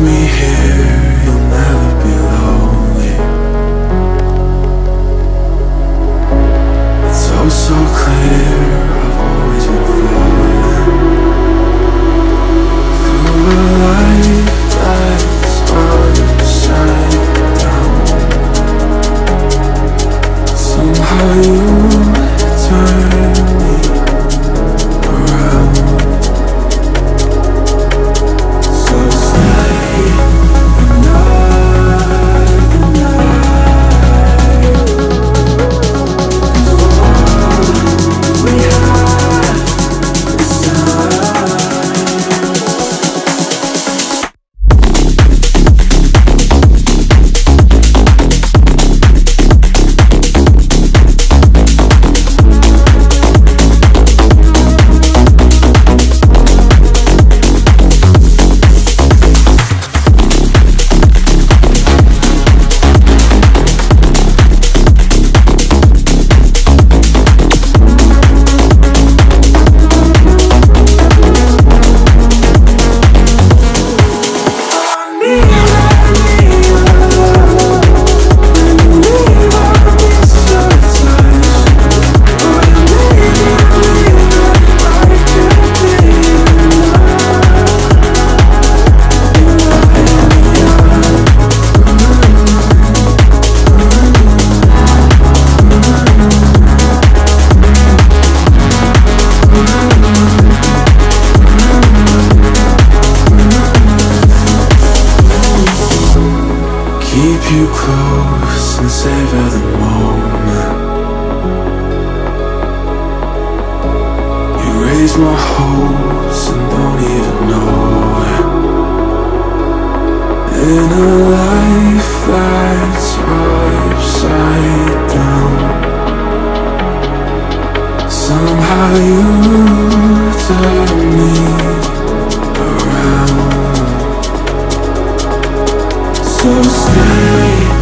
me here, you'll never be lonely. It's oh so clear, I've always been falling through a life that's upside down. Somehow Keep you close and savor the moment. You raise my hopes and don't even know it. In a life stay